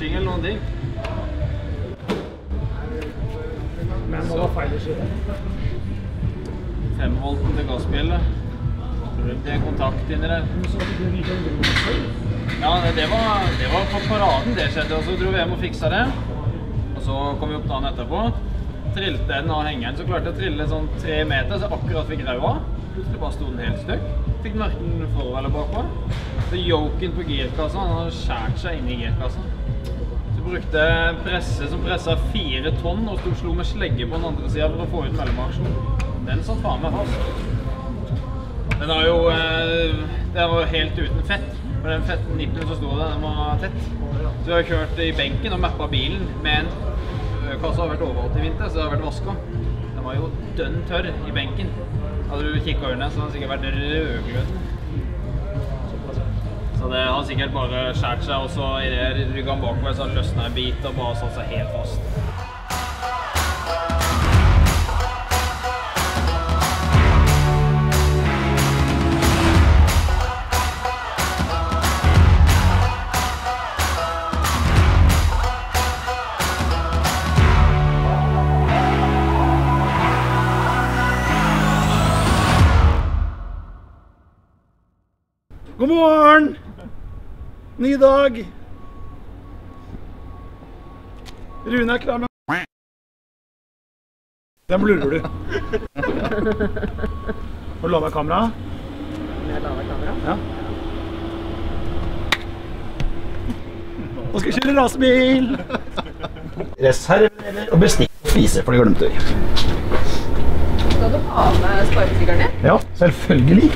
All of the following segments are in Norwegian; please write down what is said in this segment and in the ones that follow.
uten eller noen ting. Men nå var feil i skillet. Femvolten til gassbjelle. Det er kontakt inni der. Ja, det, var, det var på paraden det skjedde, og så dro vi hjem og fiksa det. Og så kom vi opp dagen etterpå. Trilte den av hengeren, så klarte jeg å trille sånn tre meter, så akkurat fikk raua. Plutselig bare sto den helt støkk. Fikk den verken forover eller bakover. Så yoken på girkassa, han hadde skjært seg inn i girkassa. Så brukte jeg presse som pressa fire tonn, og du slo med slegge på den andre sida for å få ut mellomaksjen. Den satt faen meg fast. Den har jo eh, Den var helt uten fett. For den fette nippelen som sto der, den var tett. Så vi har kjørt i benken og mappa bilen med en Kassa har vært overholdt i vinter, så det har vært vaska. Den var jo dønn tørr i benken. Hadde du kikka under, så hadde den sikkert vært rødglødende. Så det har sikkert bare skjært seg, og så rygga bakover, så løsna en bit og bare satt seg helt fast. God morgen! Ny dag. Rune er klar med Den blurrer du. Har du lada kameraet? Jeg lader kamera. Ja. Nå skal vi kjøre rasebil! Reservedeler og bestikk og spise, for det glemte vi. Skal du ha med sparkesykkelen din? Ja, selvfølgelig.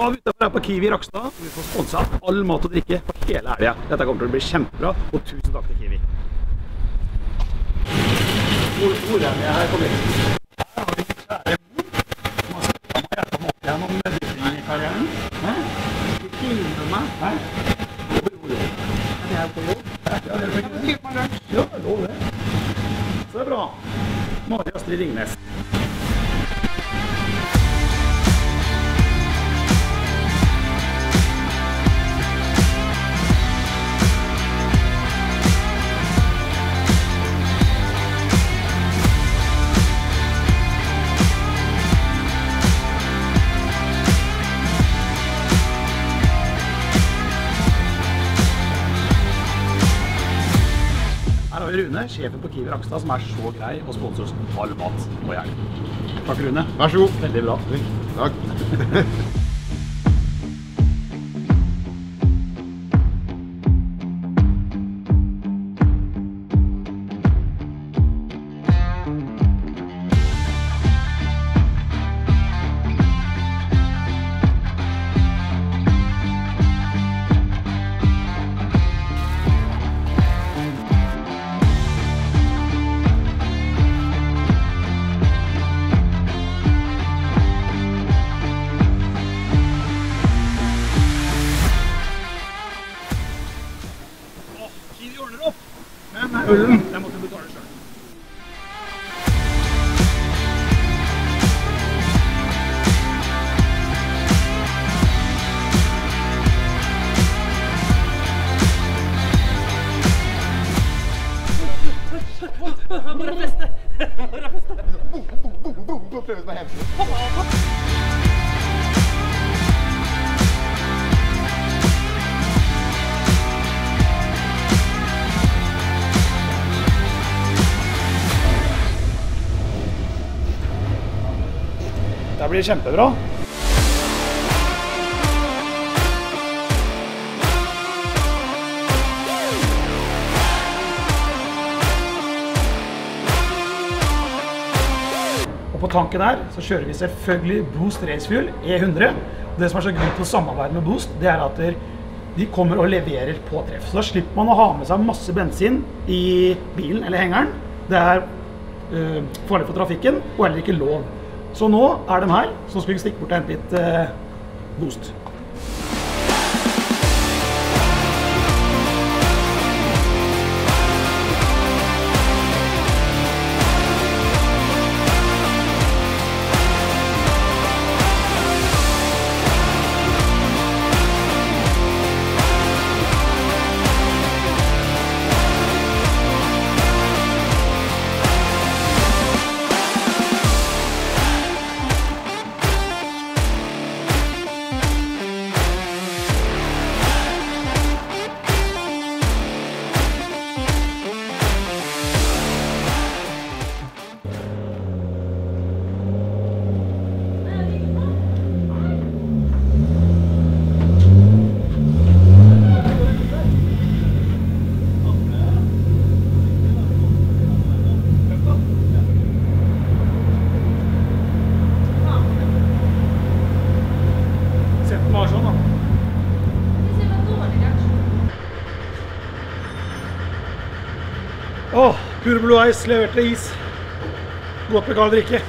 Da er vi utenfor her på Kiwi i Rakstad. Vi får sponsa all mat og drikke for hele helga. Dette kommer til å bli kjempebra, og tusen takk til Kiwi. Hvor, er vi her? på inn. Her har vi min kjære mor, som har støtta meg hjemme opp gjennom driftingkarrieren. Hæ? Du filmer meg? Hæ? Jeg er på jobb. Ja, det er fikk Ja, det er lov det. Så det er bra. Mari Astrid Ringnes. Rune, sjefen på Kiwi Rakstad, som er så grei og sponser oss all mat og hjelp. Takk, Rune. Vær så god. Veldig bra. Takk. men ølen den blir kjempebra. På tanken her så kjører vi selvfølgelig Boost Racefuel E100. Det som er så gøy å samarbeide med Boost, det er at de kommer og leverer på treff. Så da slipper man å ha med seg masse bensin i bilen eller hengeren. Det er øh, farlig for trafikken og heller ikke lov. Så nå er de her, så skal vi stikke bort og hente litt eh, Boost. Pure Ice leverte is. Godt med kald drikke.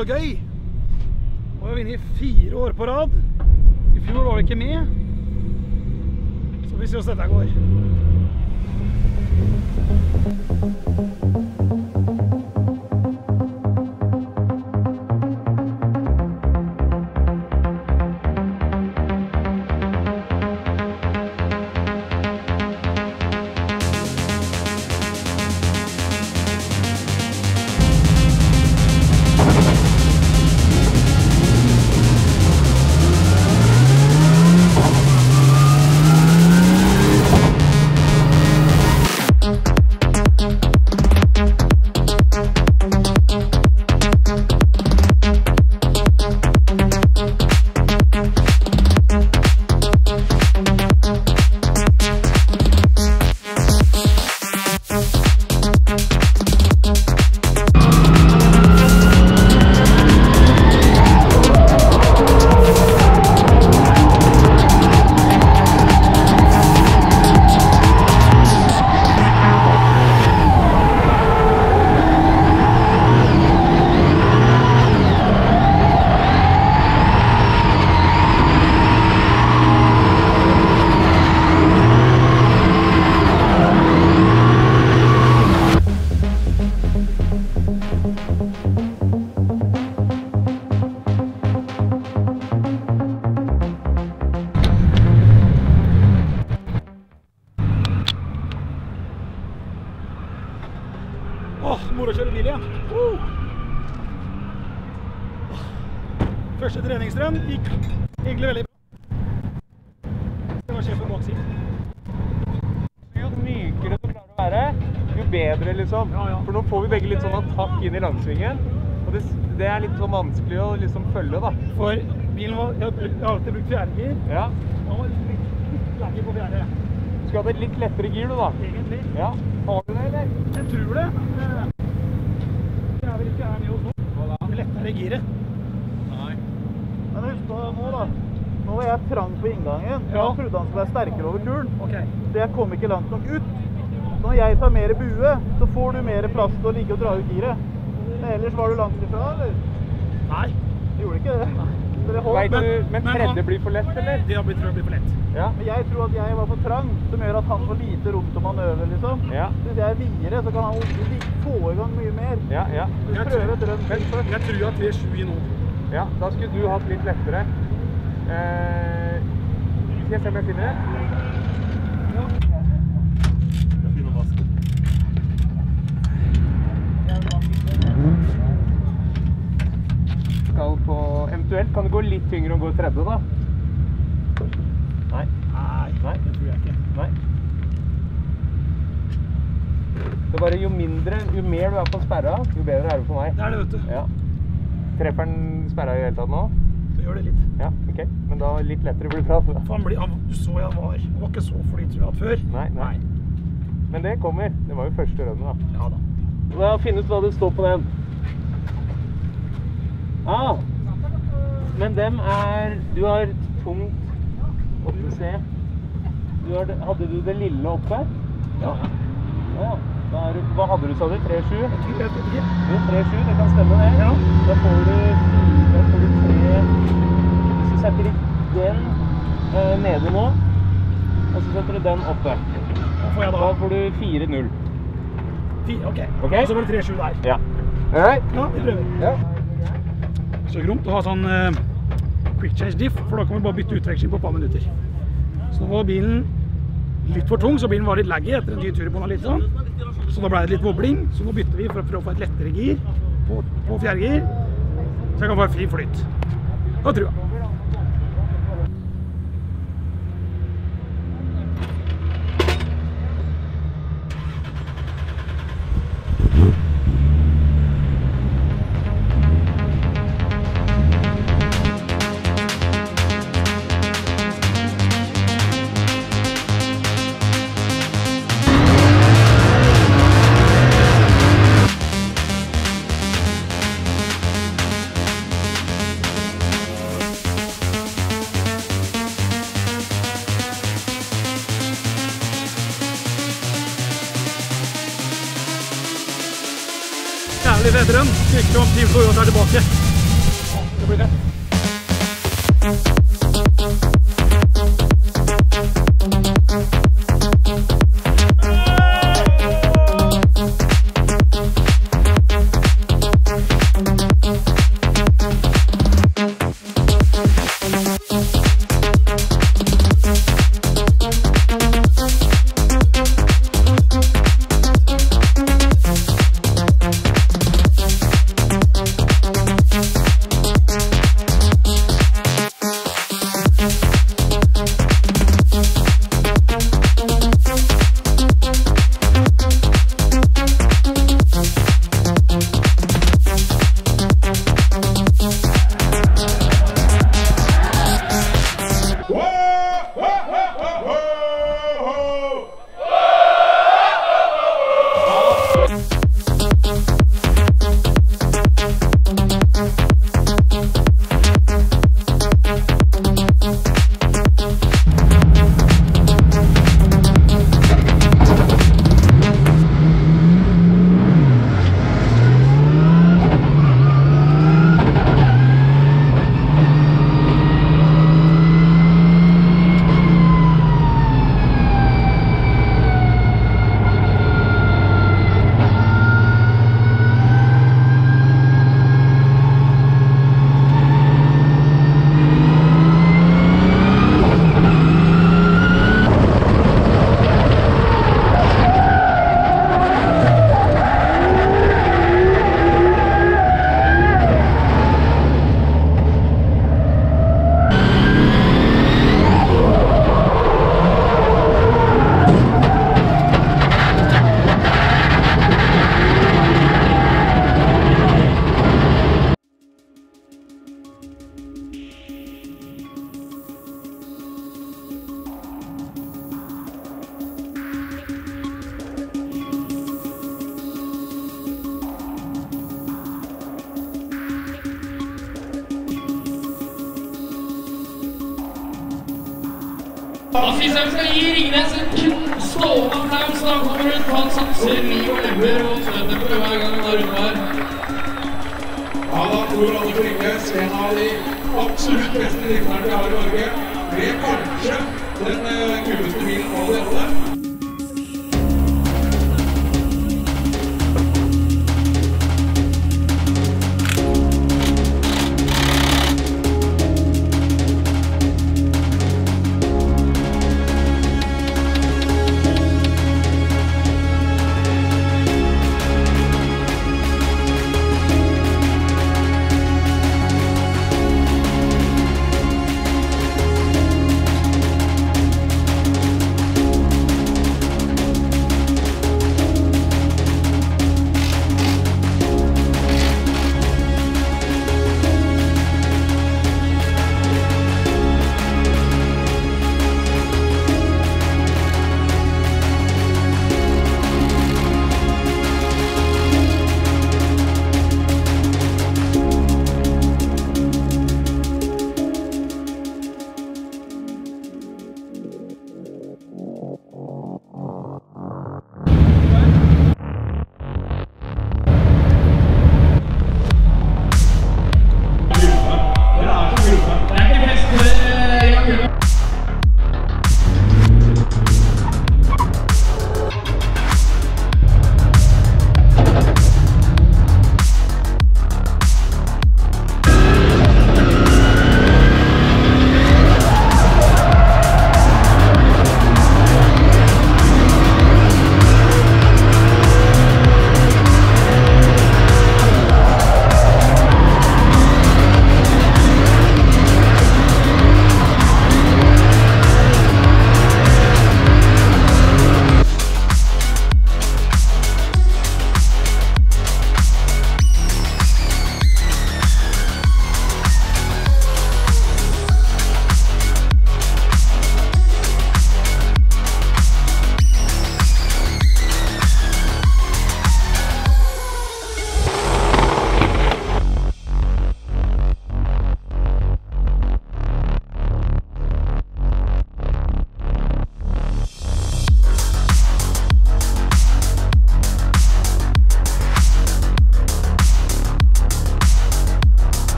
Så gøy! Nå har vi vunnet fire år på rad. I fjor var vi ikke med. Så vi ser hvordan dette går. Sånn inn i langsvingen. Og det, det er litt sånn vanskelig å liksom følge, da. For bilen var, jeg har alltid brukt fjerdegir. Ja. Han var litt, litt laggy på fjerde, Du skulle hatt et litt lettere gir, du, da. egentlig. Ja. Har du det, eller? Jeg tror det. Jeg eh, er vel ikke her nede hos oss. Det lettere giret. Men husk på nå, da. Nå var jeg trang på inngangen. Ja. Jeg trodde han skulle være sterkere over turen. Ok. Så jeg kom ikke langt nok ut. Når jeg tar mer bue, så får du mer plass til å ligge og dra ut giret. Men ellers var du langt ifra, eller? Nei. Du gjorde ikke det? Det holdt. Men, du, men men tredje blir for lett, eller? Ja, jeg tror det blir for lett. Ja. men jeg tror at jeg var for trang, som gjør at han får lite rom til manøver, liksom. Ja. Så hvis jeg er videre, så kan han få i gang mye mer. Ja, ja. Så vi prøver et rønt til først. Jeg tror jeg har 3-7 i nå. Ja, da skulle du hatt litt lettere. Eh, skal jeg se om jeg finner det? Skal på Eventuelt kan det gå litt tyngre å gå tredje, da. Nei. Nei, Nei. det tror jeg ikke. Nei. Det er bare jo mindre, jo mer du er på sperra, jo bedre er det for meg. Det er det, vet du. Ja. Treffer den sperra i det hele tatt nå? Det gjør det litt. Ja, ok. Men da litt lettere blir det bra. han, blir, han, du så jeg var. Han var ikke så flytruet før. Nei, nei. Men det kommer. Det var jo første rønnet, da. Ja da. Da Finn ut hva det står på den. Ah, men dem er Du har tungt oppe C. Du har, hadde du det lille oppe? Ja. Ja. Da er hva hadde du, sa du? 3-7? Jeg vet ikke. Jo, 3-7, det kan stemme det. Ja. Da får du da får du tre Hvis du setter i den eh, nede nå, og så setter du den oppe, Da får jeg da da får du 4-0. Ok. okay. Så var det 3-7 der. Ja. Alright. Ja, vi prøver. Ja. Så gromt å ha sånn eh, quick change diff, for da kan vi bare bytte utveksling på et par minutter. Så nå var bilen litt for tung, så bilen var litt laggy etter en dyr tur den litt sånn. Så da ble det litt wobling, så nå bytter vi for å prøve å få et lettere gir på, på fjerde gir. Så jeg kan få en fin flyt. Da tror jeg. Jævlig veddrøm. Virker som Team Toyota er tilbake. Det blir rett. Absolutt beste drifterne vi har i Norge, ble kanskje den eh, kuleste bilen av de alle.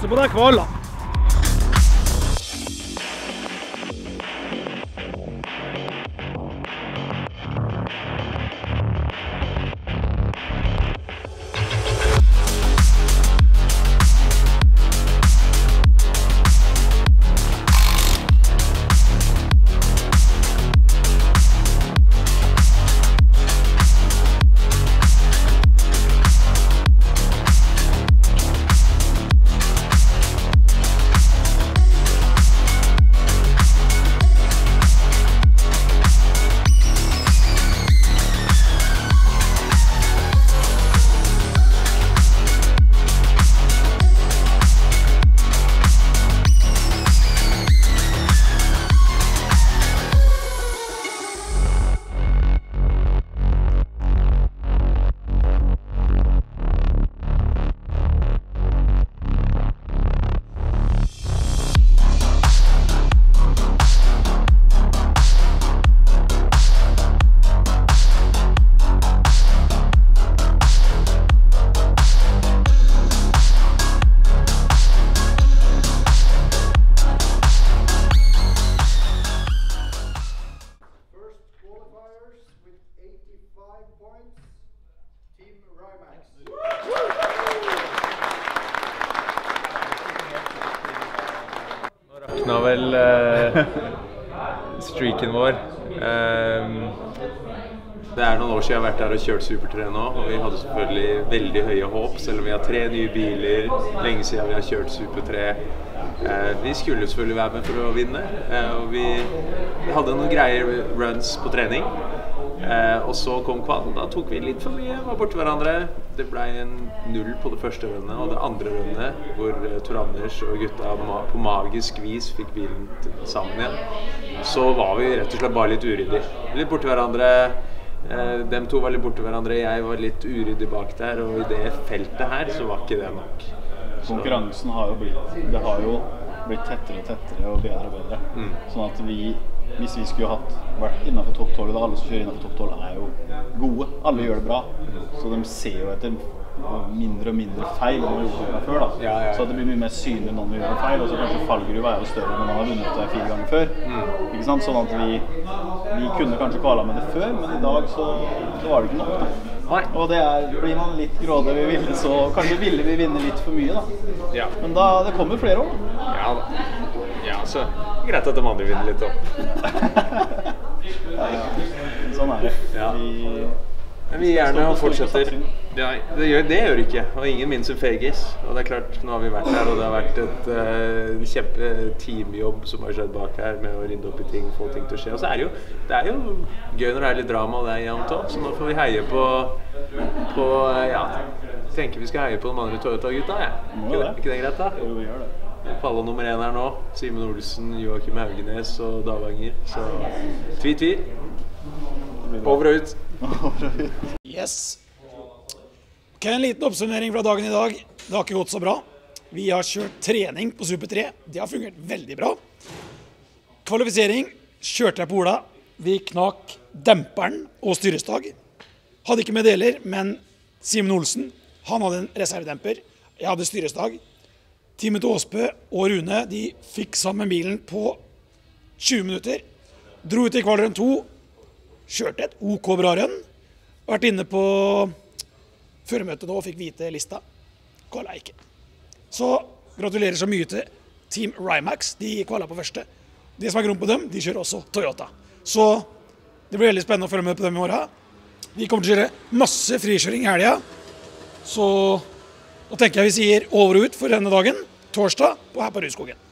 سيبوراك بقول لك her og kjørt Super 3 nå, og vi hadde selvfølgelig veldig høye håp, selv om vi har tre nye biler. Lenge siden vi har kjørt Super 3. Eh, vi skulle selvfølgelig være med for å vinne, eh, og vi, vi hadde noen greie runs på trening. Eh, og så kom kvalen. Da tok vi litt for mye, var borti hverandre. Det ble en null på det første rundet, og det andre rundet, hvor eh, Tor Anders og gutta på magisk vis fikk bilen sammen igjen, så var vi rett og slett bare litt uryddige. Litt borti hverandre. Eh, dem to var litt borti hverandre, jeg var litt uryddig bak der, og i det feltet her så var ikke det nok. Konkurransen har jo blitt Det har jo blitt tettere og tettere og bedre og bedre. Mm. Sånn at vi hvis vi skulle hatt vært innenfor topp 12 da, Alle som kjører innenfor topp 12 er jo gode. Alle gjør det bra. Så de ser jo etter mindre og mindre feil enn de gjorde før. da. Ja, ja, ja. Så det blir mye mer synlig når vi gjør feil. Og så kanskje fallgruva er jo større når man har vunnet det fire ganger før. Mm. Ikke sant? Sånn at vi, vi kunne kanskje kvala med det før, men i dag så, så var det ikke nok. da. Og det er, blir man litt grådig. Vi ville så, kanskje ville vi vinne litt for mye, da. Ja. Men da, det kommer flere år. Ja da. Ja, så greit at de andre vinner litt opp. Sånn er det. Ja. Vi, Men vi gjerne fortsetter. Ja, det, gjør, det gjør ikke. Og ingen minst en fegis. Og det er klart, nå har vi vært her, og det har vært et uh, kjempe teamjobb som har skjedd bak her med å rydde opp i ting, få ting til å skje. Og så er det jo, det er jo gøy når det er litt drama og det er jevnt òg, så nå får vi heie på, på ja, tenker vi skal heie på de andre Toyota-gutta, jeg. Må Ikke, det. det- ikke det greit, da? jo, vi gjør det. Palla nummer én her nå. Simen Olsen, Joakim Haugenes og Davanger. Så tvi-tvi. Over og ut. Yes. Ok, En liten oppsummering fra dagen i dag. Det har ikke gått så bra. Vi har kjørt trening på Super 3. Det har fungert veldig bra. Kvalifisering kjørte jeg på Ola. Vi knakk demperen og styrestag. Hadde ikke med deler, men Simen Olsen han hadde en reservedemper. Jeg hadde styrestag. Teamet til Åsbø og Rune de fikk sammen bilen på 20 minutter. Dro ut i kvalrun 2. Kjørte et OK bra rønn. Vært inne på føremøtet nå fikk vite lista. Kvala ikke. Så gratulerer så mye til Team Rymax. De kvala på første. De som er grunn på dem, de kjører også Toyota. Så det blir veldig spennende å følge med på dem i morgen. Vi kommer til å kjøre masse frikjøring i helga. Så da tenker jeg vi sier over og ut for denne dagen. Torsdag på her på Rudskogen.